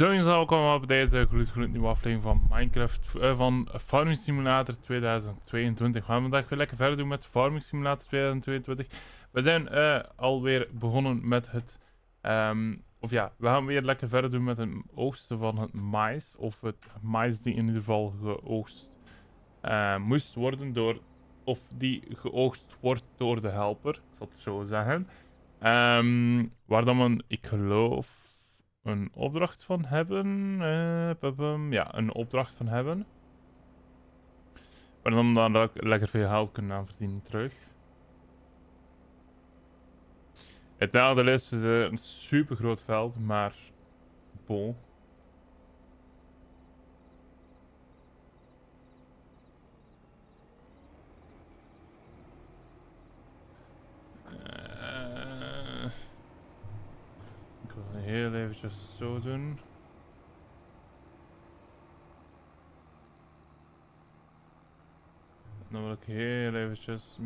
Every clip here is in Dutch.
Je welkom op deze gloedgloed nieuwe aflevering van Minecraft uh, van Farming Simulator 2022. We gaan vandaag weer lekker verder doen met Farming Simulator 2022. We zijn uh, alweer begonnen met het... Um, of ja, we gaan weer lekker verder doen met het oogsten van het mais. Of het mais die in ieder geval geoogst uh, moest worden door... Of die geoogst wordt door de helper, ik zal het zo zeggen. Um, waar dan men, ik geloof een opdracht van hebben. Uh, ja, een opdracht van hebben. Waar dan, dan lekker veel geld kunnen aan verdienen terug. Het nadeel is uh, een super groot veld, maar bon. Heel eventjes zo doen. Dan wil heel eventjes.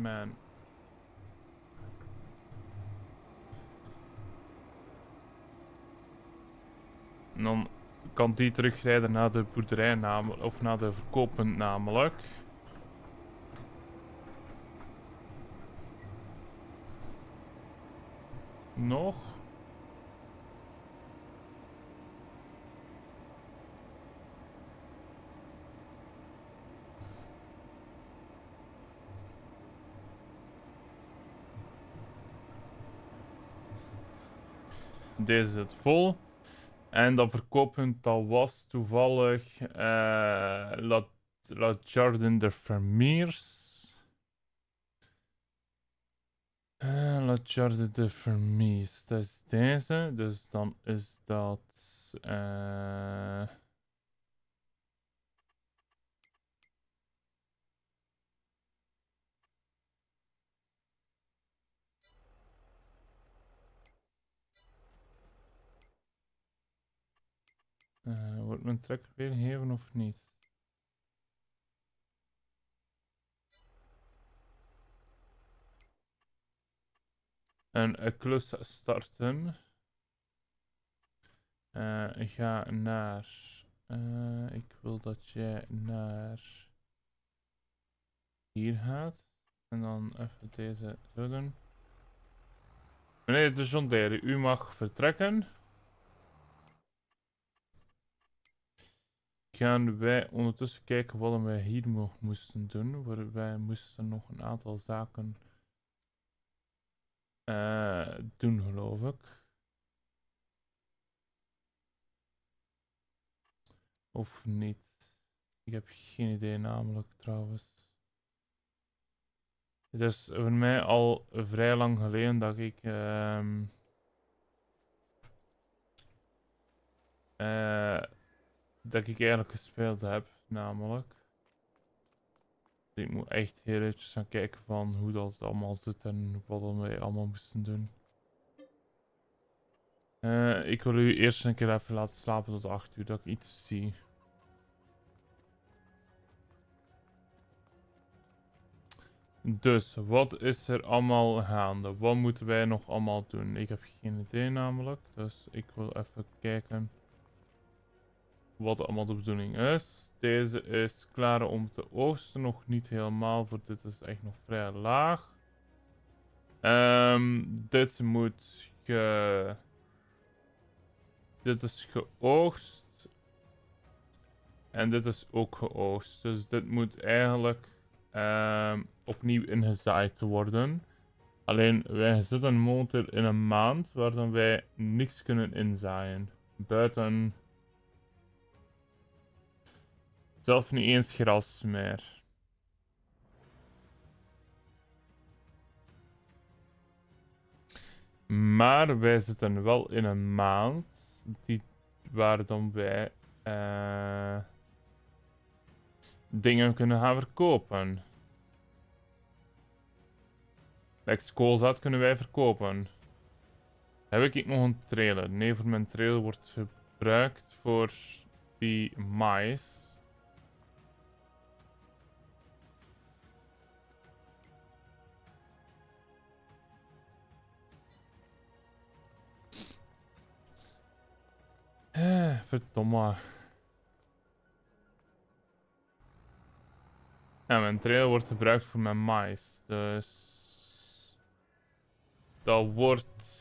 En dan kan die terugrijden naar de boerderij namelijk, of naar de verkooppunt namelijk. Nog. Deze zit vol. En dat verkooppunt dat was toevallig uh, La, La Jardin de Vermeers. Uh, La Jardin de Vermeers. Dat is deze. Dus dan is dat... Uh, Uh, wordt mijn weer gegeven of niet? Een, klus starten. Uh, ga naar... Uh, ik wil dat jij naar... Hier gaat. En dan even deze zo doen. Meneer de John u mag vertrekken. Gaan wij ondertussen kijken wat wij hier nog moesten doen. Wij moesten nog een aantal zaken uh, doen, geloof ik. Of niet. Ik heb geen idee namelijk trouwens. Het is voor mij al vrij lang geleden dat ik... Uh, dat ik eigenlijk gespeeld heb, namelijk. Ik moet echt heel eventjes gaan kijken van hoe dat allemaal zit en wat wij allemaal moesten doen. Uh, ik wil u eerst een keer even laten slapen tot 8 uur, dat ik iets zie. Dus, wat is er allemaal gaande? Wat moeten wij nog allemaal doen? Ik heb geen idee namelijk, dus ik wil even kijken wat allemaal de bedoeling is. Deze is klaar om te oogsten. Nog niet helemaal, voor dit is echt nog vrij laag. Um, dit moet ge... Dit is geoogst. En dit is ook geoogst. Dus dit moet eigenlijk um, opnieuw ingezaaid worden. Alleen wij zitten momenteel in een maand waar wij niks kunnen inzaaien. Buiten Zelf niet eens gras meer. Maar wij zitten wel in een maand die, waar dan wij uh, dingen kunnen gaan verkopen. Like koolzaad kunnen wij verkopen. Heb ik nog een trailer? Nee, voor mijn trailer wordt gebruikt voor die mais. Verdomme. Ja, mijn trailer wordt gebruikt voor mijn mais. Dus... Dat wordt...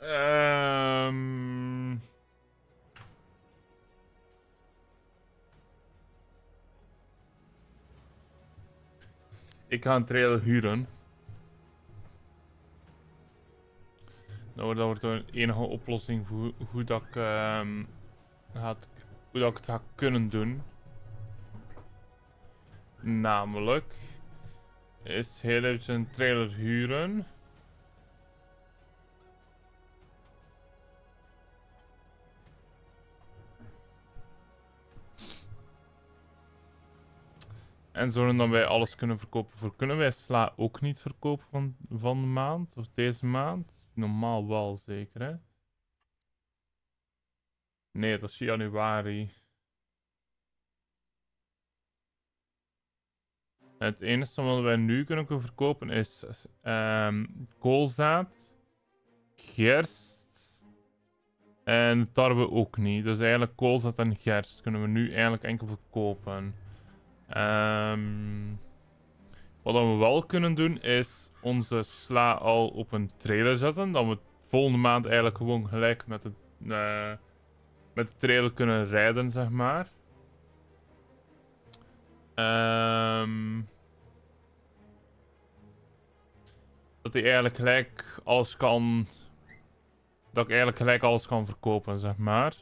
Um... Ik ga een trailer huren. Dat wordt een enige oplossing voor hoe dat ik, gaat, hoe dat ik het ga kunnen doen. Namelijk is heel even een trailer huren. En zorgen dat wij alles kunnen verkopen. Voor kunnen wij sla ook niet verkopen van, van de maand? Of deze maand? Normaal wel zeker hè? Nee, dat is januari. Het enige wat wij nu kunnen verkopen is um, koolzaad, gerst en tarwe ook niet. Dus eigenlijk koolzaad en gerst kunnen we nu eigenlijk enkel verkopen. Um, wat we wel kunnen doen is onze sla al op een trailer zetten. Dat we volgende maand eigenlijk gewoon gelijk met de, uh, met de trailer kunnen rijden, zeg maar. Um, dat hij eigenlijk gelijk alles kan... Dat ik eigenlijk gelijk alles kan verkopen, zeg maar.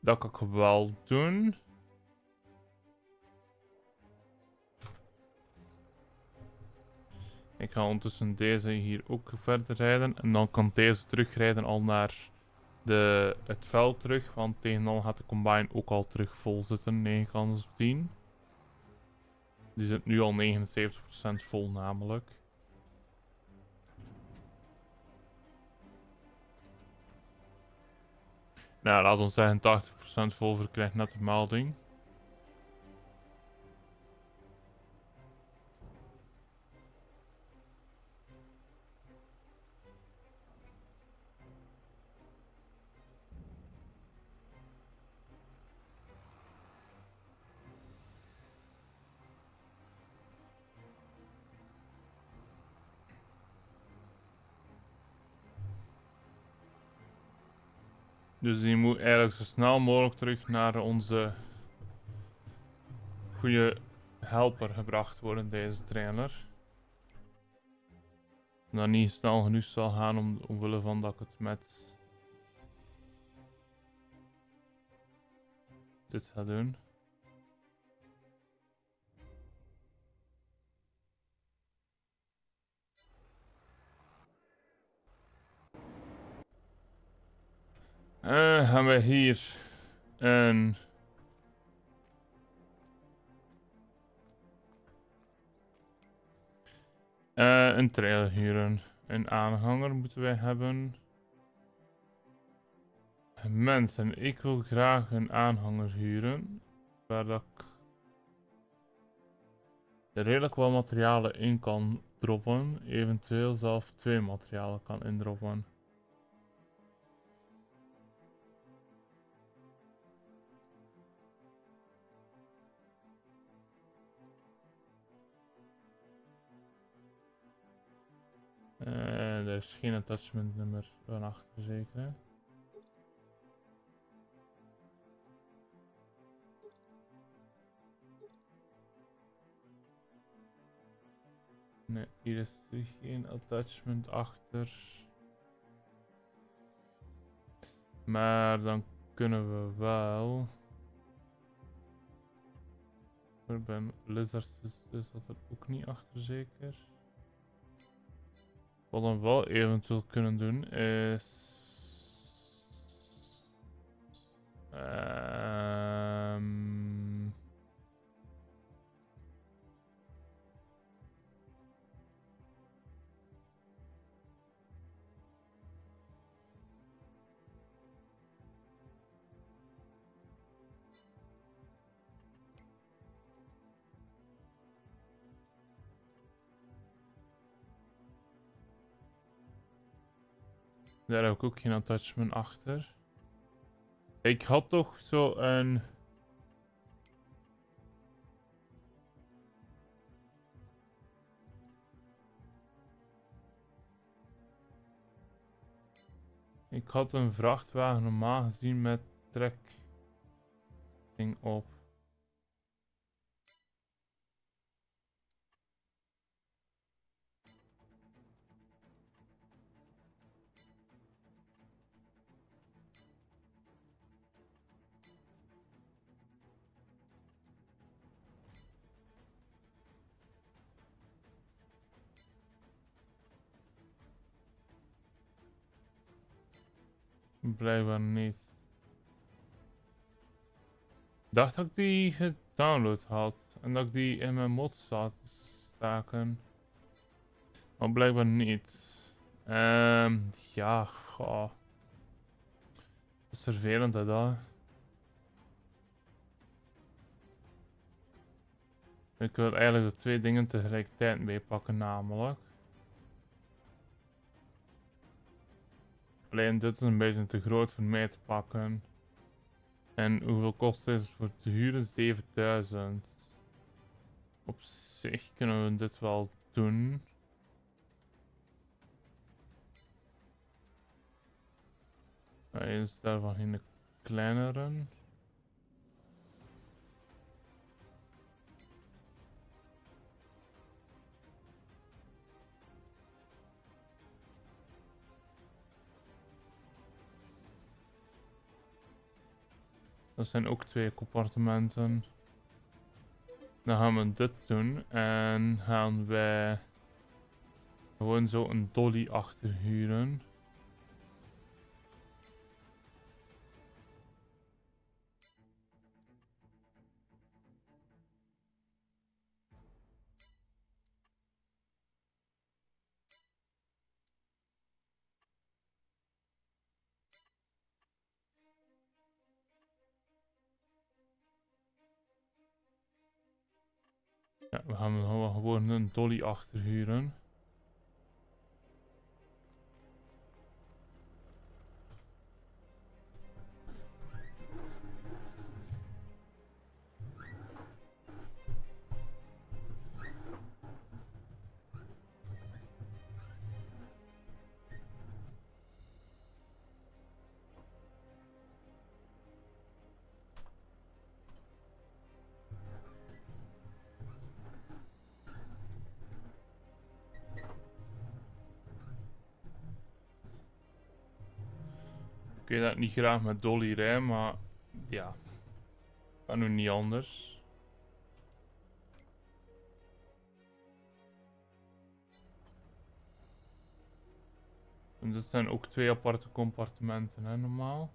Dat kan ik wel doen. Ik ga ondertussen deze hier ook verder rijden. En dan kan deze terugrijden al naar de, het veld terug. Want tegen dan gaat de combine ook al terug vol zitten. 9 kans op 10. Die zit nu al 79% vol namelijk. Nou, laat ons zeggen 80% vol verkrijgt net de melding. Dus die moet eigenlijk zo snel mogelijk terug naar onze goede helper gebracht worden, deze trainer. Dat niet snel genoeg zal gaan om, omwille van dat ik het met dit ga doen. Uh, gaan we hier een... Uh, een trailer huren. Een aanhanger moeten wij hebben. Mensen, ik wil graag een aanhanger huren. Waar ik redelijk wat materialen in kan droppen. Eventueel zelf twee materialen kan indroppen. Er is geen attachment nummer van achter zeker? Nee, hier is geen attachment achter. Maar dan kunnen we wel... Bij Lizards is, is dat er ook niet achter zeker. Wat we wel eventueel kunnen doen is... Um... Daar heb ik ook geen attachment achter. Ik had toch zo een... Ik had een vrachtwagen normaal gezien met trek ding op. Blijkbaar niet. Dacht dat ik die gedownload had. En dat ik die in mijn mods zat staken. Maar blijkbaar niet. Ehm ja, goh. Dat is vervelend hè, dat. Ik wil eigenlijk de twee dingen tegelijkertijd meepakken namelijk. Alleen dit is een beetje te groot voor mij te pakken. En hoeveel kost het voor te huren? 7000. Op zich kunnen we dit wel doen. Hij is daarvan geen kleinere. Dat zijn ook twee compartimenten. Dan gaan we dit doen en gaan wij gewoon zo een dolly achterhuren. Ja, we gaan gewoon een dolly achterhuren. Dat niet graag met Dolly rij, maar ja, kan nu niet anders. En dit zijn ook twee aparte compartimenten, hè, normaal.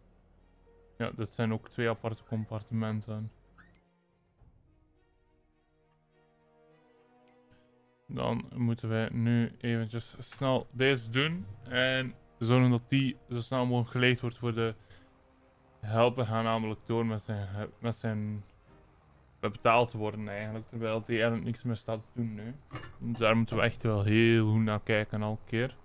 Ja, dit zijn ook twee aparte compartimenten. Dan moeten wij nu eventjes snel deze doen. En zorgen dat die zo snel mogelijk geleegd wordt voor de helper gaan namelijk door met zijn, met zijn met betaald te worden eigenlijk, terwijl hij eigenlijk niks meer staat te doen nu. Dus daar moeten we echt wel heel goed naar kijken elke keer.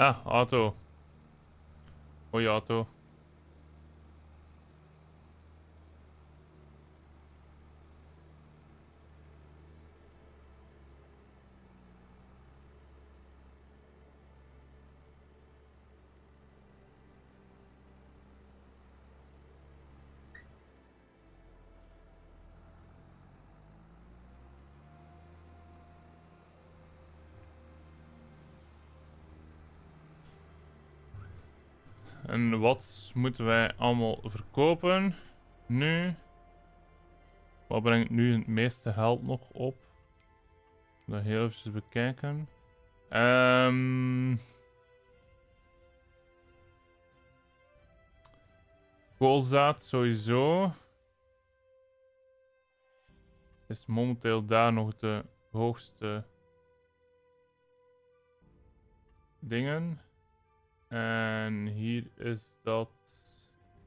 Ja, jag. Och jag tog. Wat moeten wij allemaal verkopen? Nu. Wat brengt nu het meeste geld nog op? Dat heel even bekijken. Ehm, koolzaad sowieso. Is momenteel daar nog de hoogste dingen. En hier is dat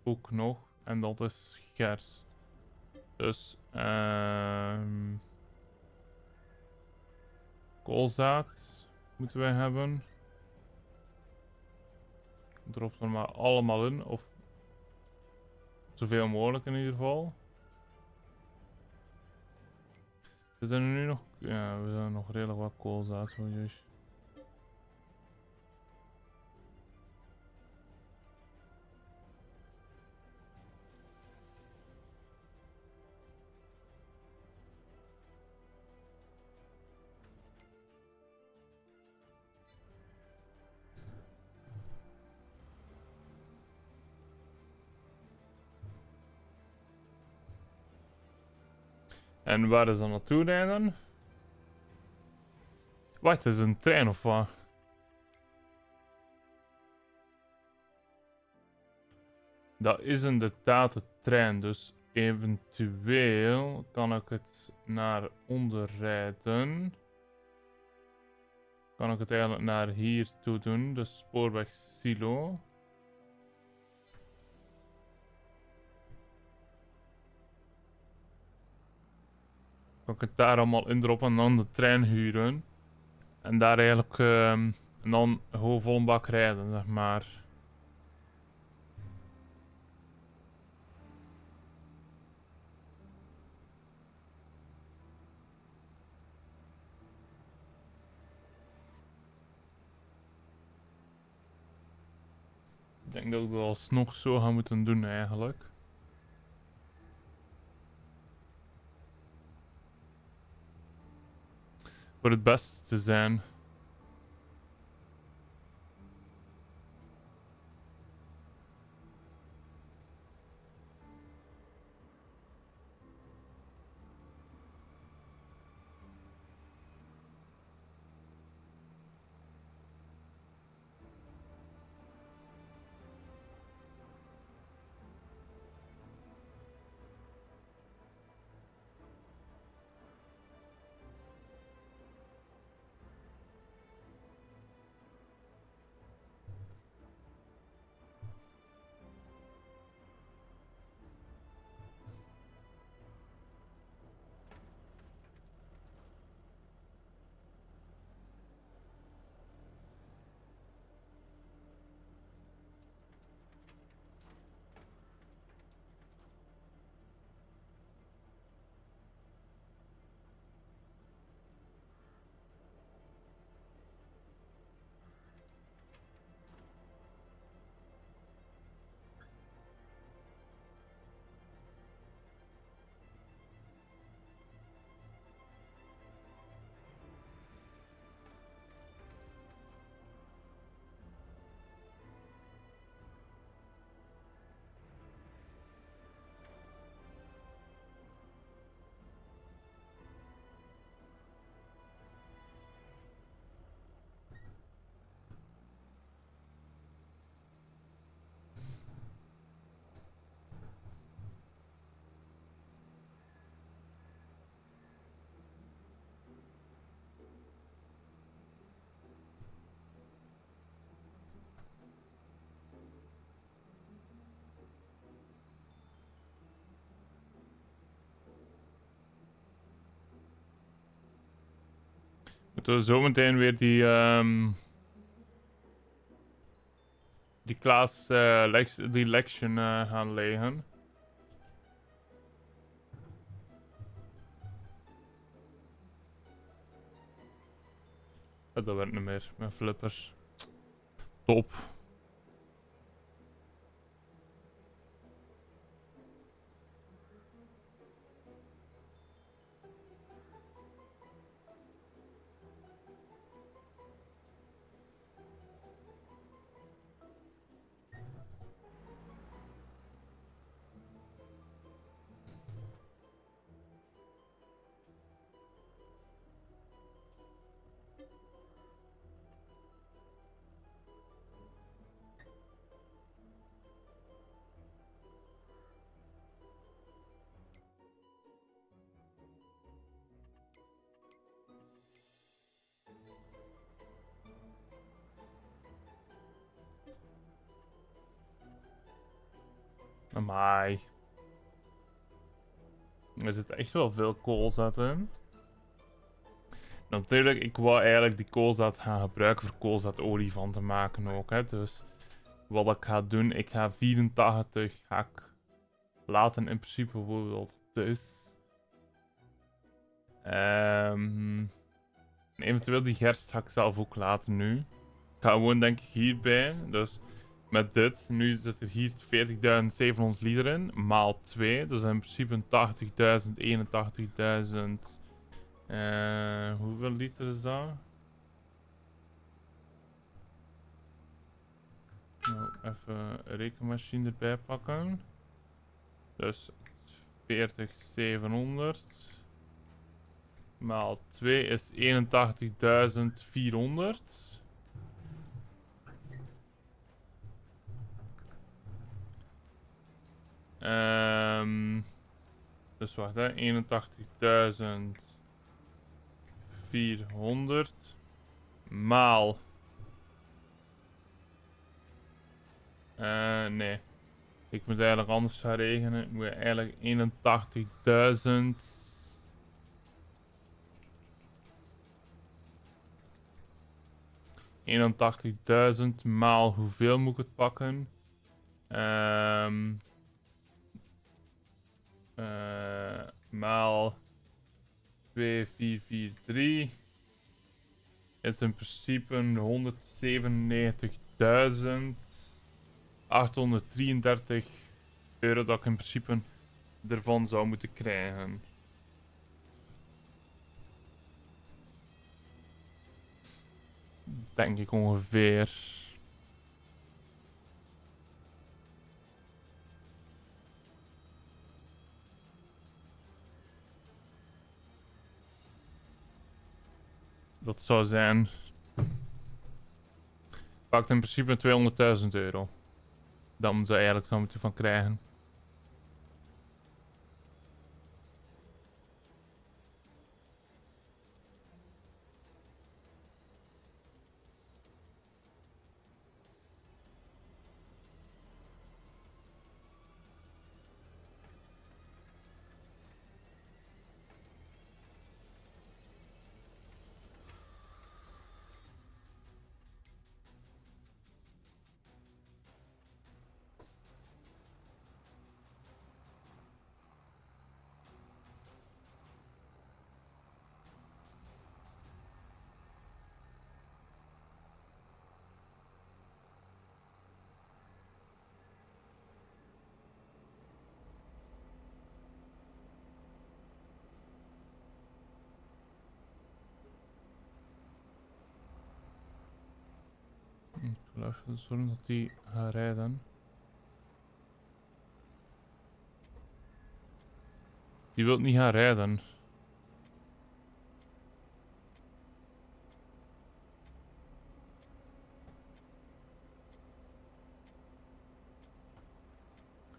ook nog. En dat is gerst. Dus, ehm koolzaad moeten wij hebben. Drop er maar allemaal in, of zoveel mogelijk in ieder geval. We zijn nu nog, ja, we zijn nog redelijk wat koolzaad zojuist. En waar is dan naartoe rijden? Wacht, is een trein of wat? Dat is inderdaad de trein, dus eventueel kan ik het naar onder rijden. Kan ik het eigenlijk naar hier toe doen, de spoorweg silo. Kan ik het daar allemaal indroppen en dan de trein huren. En daar eigenlijk um, en dan gewoon vol bak rijden, zeg maar. Ik denk dat ik dat alsnog zo ga moeten doen eigenlijk. Voor het best te Moeten we zo meteen weer die... Um, die uh, lex die lection uh, gaan leggen. Dat werkt niet meer met flippers. Top. Amai. Er zit echt wel veel koolzaad in. Natuurlijk, ik wou eigenlijk die koolzaad gaan gebruiken voor koolzaadolie van te maken ook. Hè. Dus wat ik ga doen, ik ga 84 ga ik laten in principe bijvoorbeeld dus. Um, eventueel die gerst ga ik zelf ook laten nu. Ik ga gewoon denk ik hierbij. Dus met dit, nu zit er hier 40.700 liter in, maal 2. Dus in principe 80.000, 81.000. Uh, hoeveel liter is dat? Nou, even rekenmachine erbij pakken. Dus 40.700 maal 2 is 81.400. Um, dus wacht hè, 81.400 maal. Uh, nee. Ik moet eigenlijk anders gaan rekenen. Ik moet eigenlijk 81.000. ...81.000 maal hoeveel moet ik het pakken? Um, uh, maal 2443 is in principe 197.833 euro dat ik in principe ervan zou moeten krijgen. Denk ik ongeveer. Dat zou zijn... Pakt in principe 200.000 euro. Dan zou eigenlijk zo moeten van krijgen. Even zorgen dat die gaat rijden. Die wil niet gaan rijden.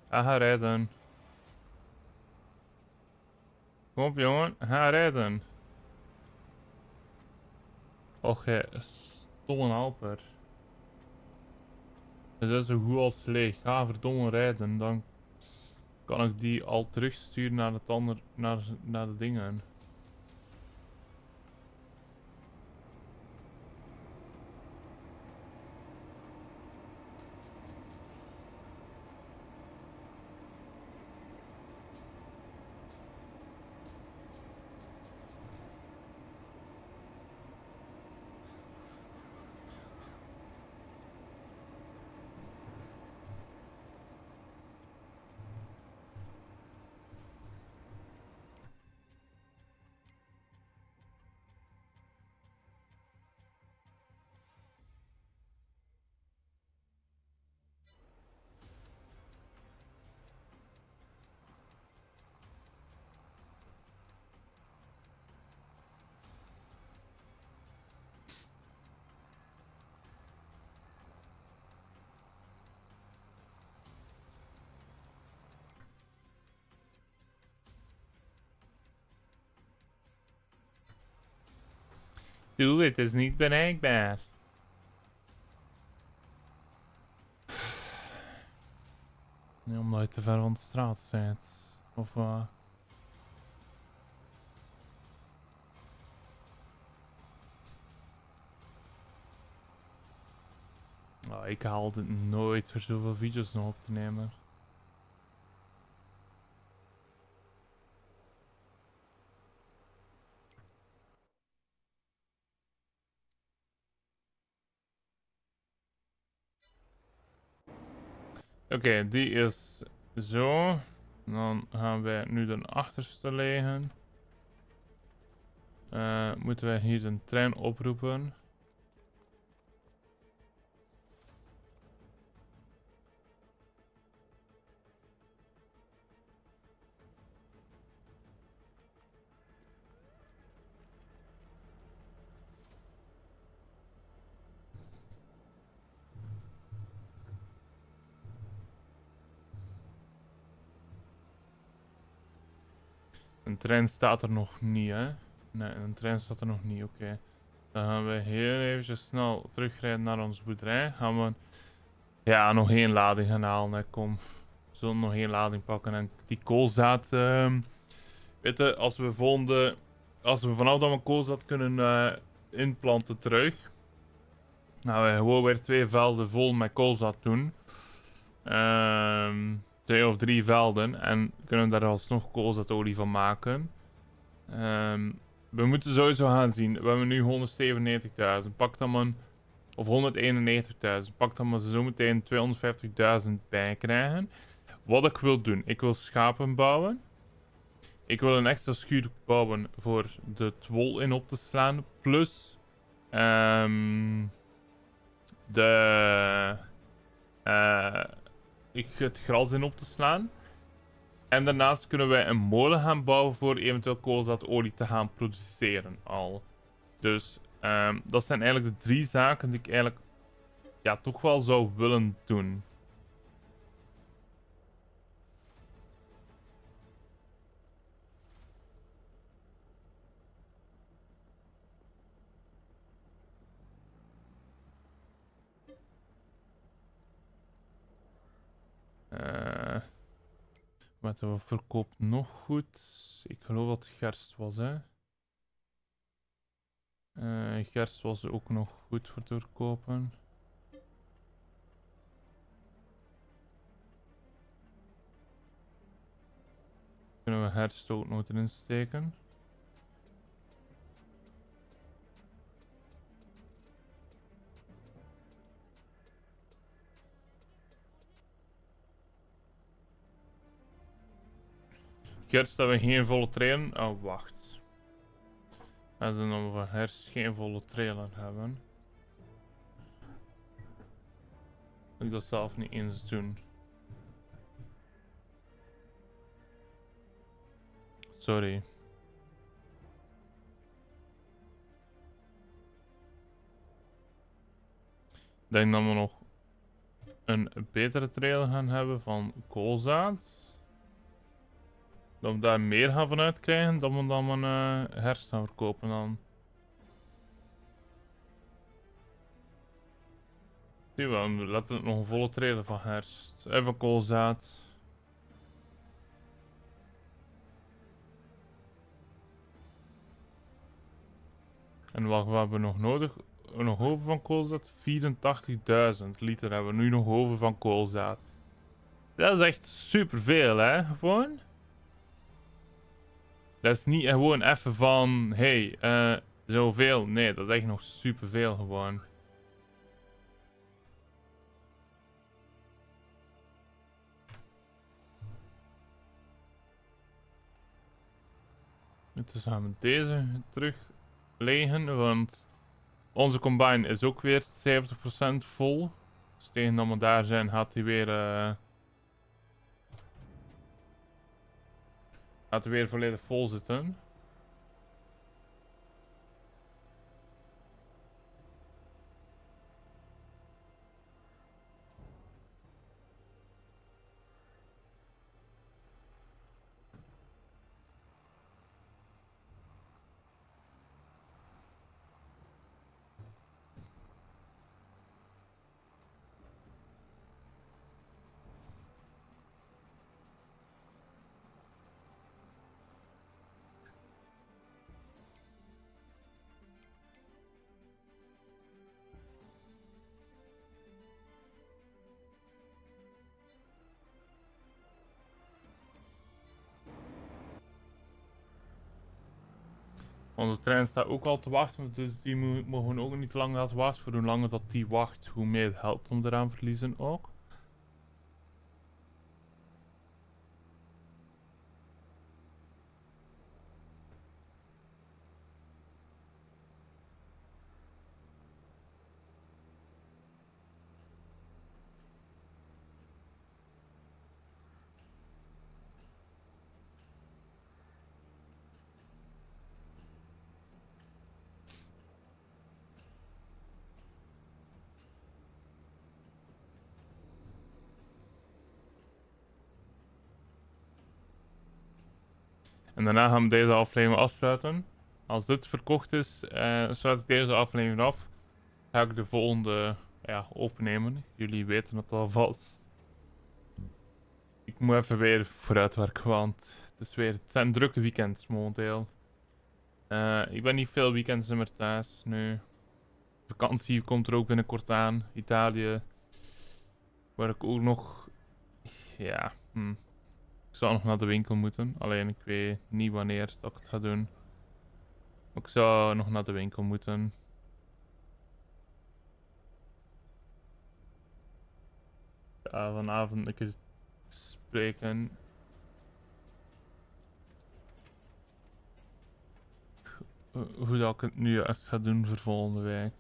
Ga gaan rijden. Kom op jongen, ga rijden. Jij stomme helper. Het is zo goed als leeg. Ga verdomme rijden. Dan kan ik die al terugsturen naar, het ander, naar, naar de dingen. Doe het is niet bereikbaar. Nee, omdat je te ver van de straat bent. Of wat? Oh, ik haal het nooit voor zoveel video's nog op te nemen. Oké, die is zo. Dan gaan wij nu de achterste leggen. Uh, moeten wij hier een trein oproepen. Een trein staat er nog niet, hè? Nee, een trein staat er nog niet, oké. Dan gaan we heel eventjes snel terugrijden naar onze boerderij. Gaan we ja, nog één lading gaan halen, hè. kom. We zullen nog één lading pakken en die koolzaad... Uh, weet je, als we volgende... Als we vanaf dat we koolzaad kunnen uh, inplanten terug... Nou, we gewoon weer twee velden vol met koolzaad doen. Ehm twee of drie velden en kunnen daar alsnog koolzaadolie van maken. Um, we moeten sowieso gaan zien. We hebben nu 197.000. Pak dan maar... Of 191.000. Pak dan maar zo meteen 250.000 bij krijgen. Wat ik wil doen. Ik wil schapen bouwen. Ik wil een extra schuur bouwen voor de twol in op te slaan. Plus... Um, de... Uh, het gras in op te slaan. En daarnaast kunnen wij een molen gaan bouwen voor eventueel koolzaadolie te gaan produceren al. Dus um, dat zijn eigenlijk de drie zaken die ik eigenlijk ja, toch wel zou willen doen. Uh, we verkoopt nog goed? Ik geloof dat gerst was, hè? Uh, gerst was ook nog goed voor te verkopen. Kunnen we herfst ook nog erin steken? Kerst dat we geen volle train... Oh, wacht. Als we van herfst geen volle trailer hebben. Ik dat zelf niet eens doen. Sorry. Ik denk dat we nog een betere trailer gaan hebben van koolzaad. Dat we daar meer gaan vanuit krijgen dan we dan een uh, herfst gaan verkopen dan. Zie wel, letterlijk nog een volle trailer van herfst. Even koolzaad. En wat, wat hebben we nog nodig? Nog over van koolzaad? 84.000 liter hebben we nu nog over van koolzaad. Dat is echt superveel, hè? Gewoon. Dat is niet gewoon even van, hey, uh, zoveel. Nee, dat is echt nog superveel gewoon. Dus gaan we deze terug legen, want onze combine is ook weer 70% vol. Dus tegen dat we daar zijn gaat hij weer... Uh, Laten we weer volledig vol zitten. Onze trein staat ook al te wachten, dus die mo- mogen ook niet te lang laten. Voor hoe langer dat die wacht, hoe meer geld om eraan verliezen ook. En daarna gaan we deze aflevering afsluiten. Als dit verkocht is, eh, sluit ik deze aflevering af. Ga ik de volgende ja, opnemen. Jullie weten het alvast. Ik moet even weer vooruitwerken, want het, is weer, het zijn drukke weekends momenteel. Eh, ik ben niet veel weekends meer thuis nu. Vakantie komt er ook binnenkort aan. Italië. Waar ik ook nog... Ja, hm. Ik zou nog naar de winkel moeten. Alleen ik weet niet wanneer dat ik het ga doen. Ik zou nog naar de winkel moeten. Ja, vanavond een keer spreken. Ho- Hoe dat ik het nu juist ga doen voor volgende week.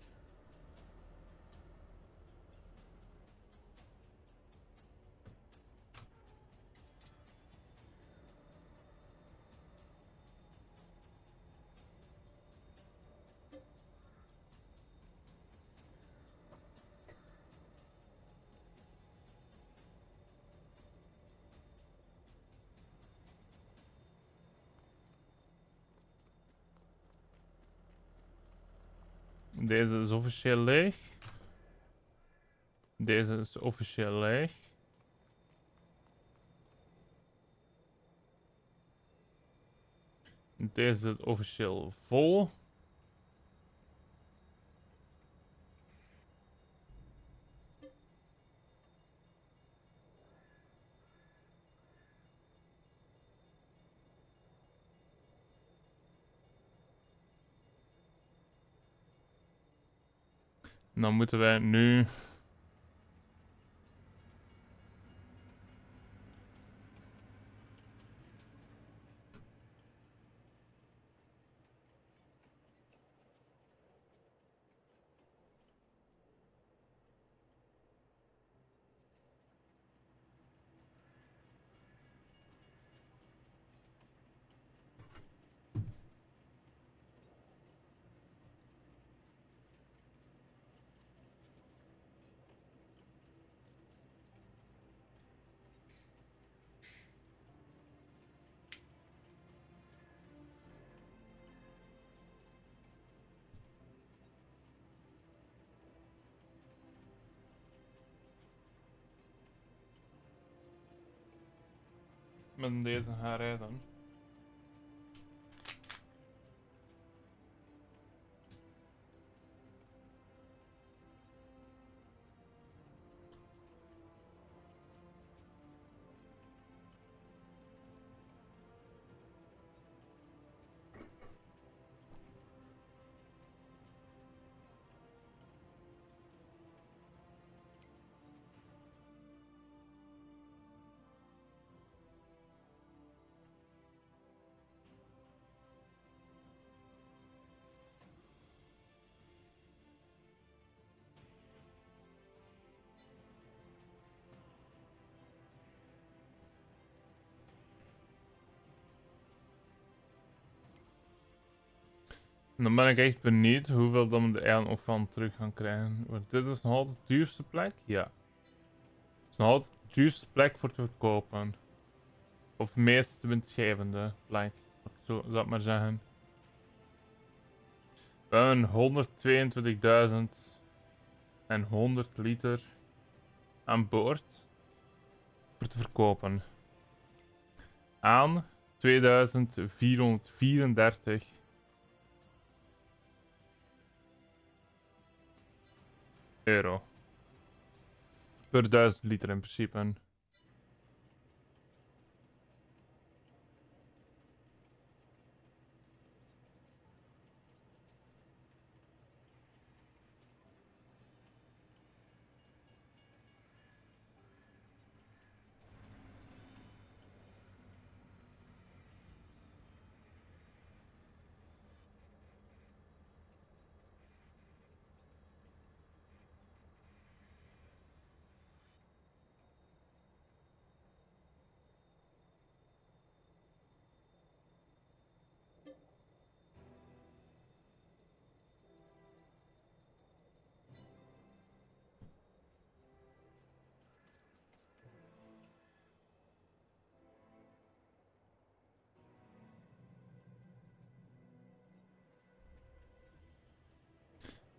Deze is officieel leeg. Deze is officieel leeg. Deze is officieel vol. Dan moeten wij nu. Met deze gaan rijden. En dan ben ik echt benieuwd hoeveel dan we er nog van terug gaan krijgen. Want dit is nog altijd de duurste plek? Ja. Het is nog altijd de duurste plek voor te verkopen. Of meest winstgevende plek. Zo zou ik maar zeggen. We hebben 122.000 en 100 liter aan boord voor te verkopen. Aan 2434 euro. Per 1000 liter in principe.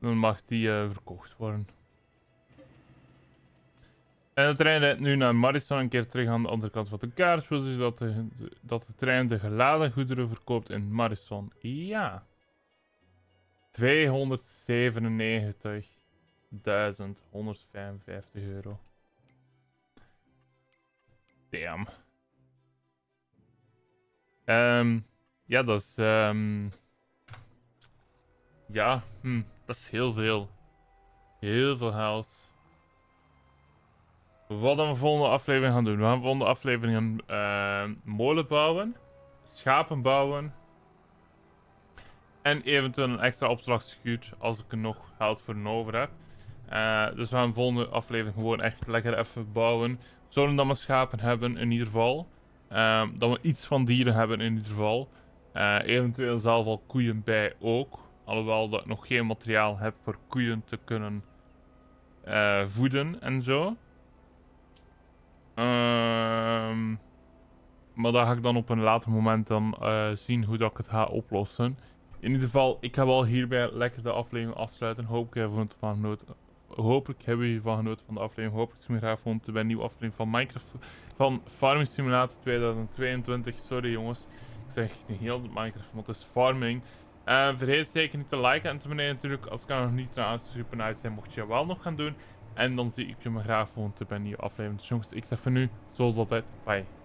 Dan mag die uh, verkocht worden. En de trein rijdt nu naar Madison een keer terug aan de andere kant van de kaart. Dus dat de, dat de trein de geladen goederen verkoopt in Madison. Ja. 297.155 euro. Damn. Um, ja, dat is... Um, ja, hm, dat is heel veel. Heel veel geld. Wat gaan we volgende aflevering gaan doen? We gaan volgende aflevering een uh, molen bouwen. Schapen bouwen. En eventueel een extra opdrachtschuur als ik er nog geld voor over heb. Uh, dus we gaan de volgende aflevering gewoon echt lekker even bouwen. Zorgen dat we schapen hebben in ieder geval. Uh, dat we iets van dieren hebben in ieder geval. Eventueel zelf al koeien bij ook. Alhoewel dat ik nog geen materiaal heb voor koeien te kunnen voeden en zo. Ehm, maar daar ga ik dan op een later moment dan zien hoe dat ik het ga oplossen. In ieder geval, ik heb al hierbij lekker de aflevering afsluiten. Hopelijk hebben jullie ervan genoten. Hopelijk hebben jullie van genoten van de aflevering. Hopelijk is graag vond bij een nieuwe aflevering van Minecraft. Van Farming Simulator 2022. Sorry jongens. Ik zeg niet heel Minecraft, want het is farming. Uh, vergeet zeker niet te liken en te beneden natuurlijk. Als ik nog niet trouwens super nice zijn, mocht je wel nog gaan doen. En dan zie ik je me graag volgende bij een nieuwe aflevering. Dus jongens, ik zeg voor nu, zoals altijd, bye.